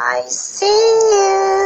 I see you.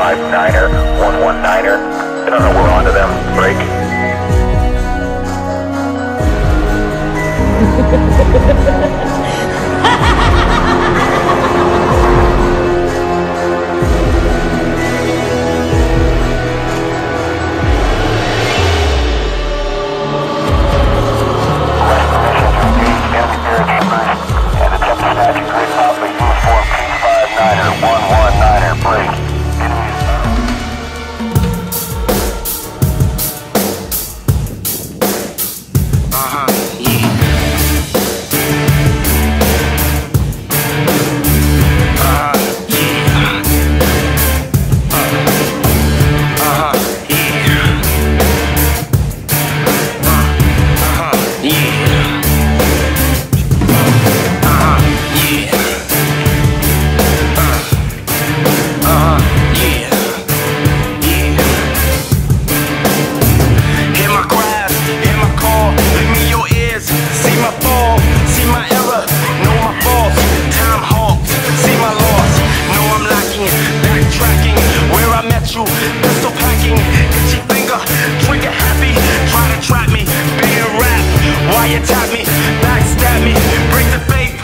159er, 119er. No, no, we're on to them. Break. Ha ha ha ha ha! Tap me, backstab me, break the faith,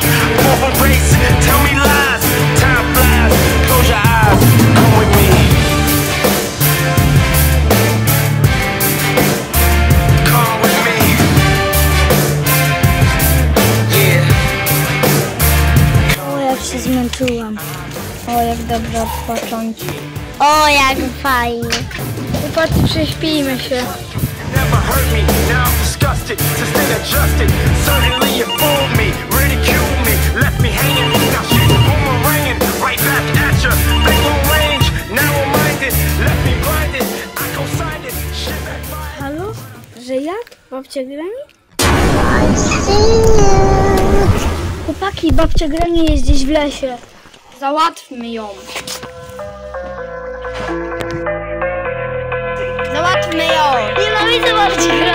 fall from grace. Tell me lies, time flies. Close your eyes, come with me. O, jak się zmęczyłam. O, jak dobrze odpocząć. O, jak fajnie. Patrz, prześpijmy się. Never hurt me. Now I'm disgusted. Sustain adjusted. Certainly you fooled me. Ridiculed me. Left me hanging. Now shit boomeranging. Right back at. Big range. Minded. Left me blinded. I it. Shit. Halo? Że jak? Babcia you. Chłopaki, babcia Grani jest gdzieś w lesie. Załatwmy ją. heart.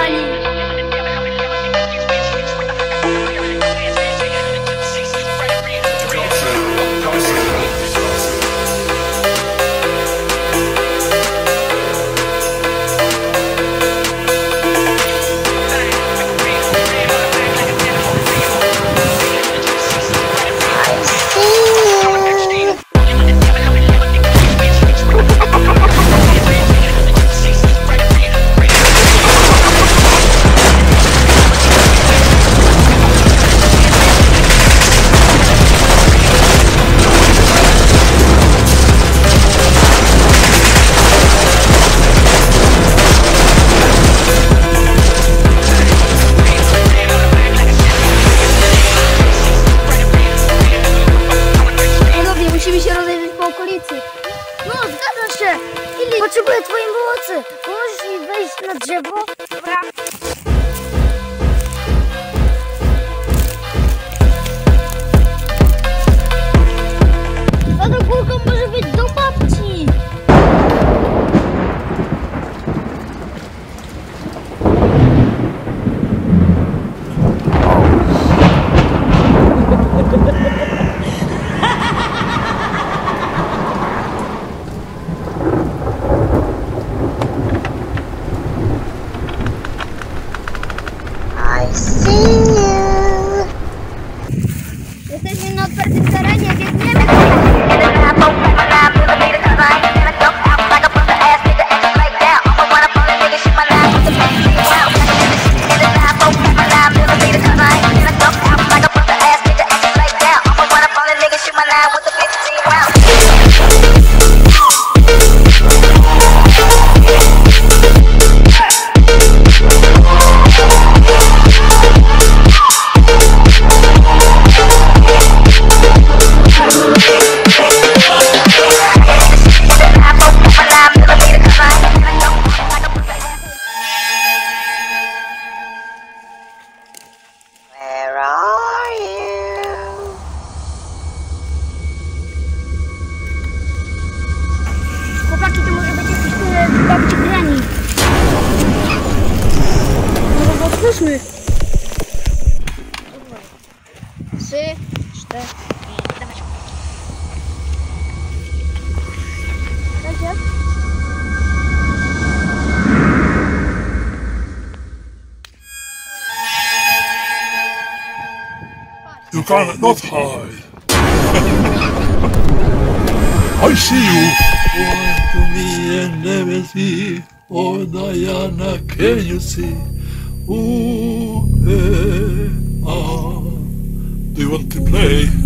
Musimy się rozejrzeć po okolicy. No, zgadzam się. Ili... Potrzebuję twojej pomocy. Możesz mi wejść na drzewo? Dobra. ride with the пошли. Все, что. Давай. Пойдем. You cannot hide. I see you. Want to be an enemy, oh Diana, can you see? Ooh, eh, ah. Do you want to play?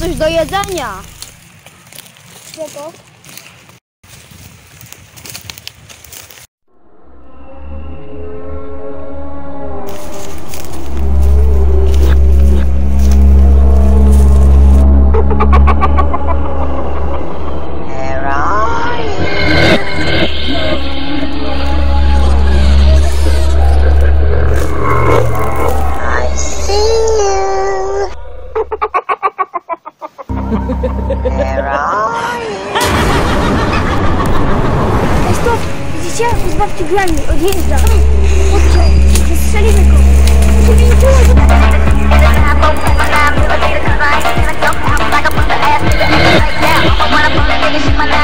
Coś do jedzenia. Spoko. Стоп! Дитя з бабки Гранни odjeżdża. Odciął. Strzelimy go. Right now, I wanna pull the biggest shit my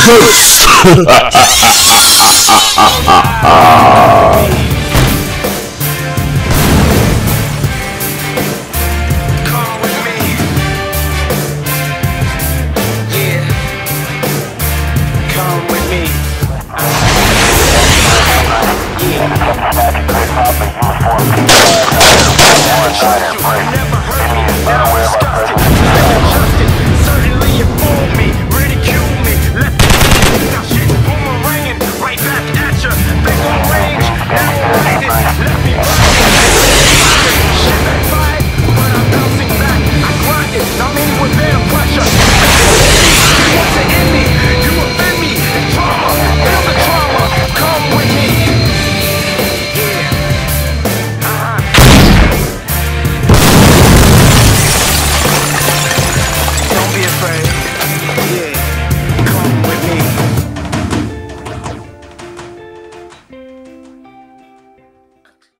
House.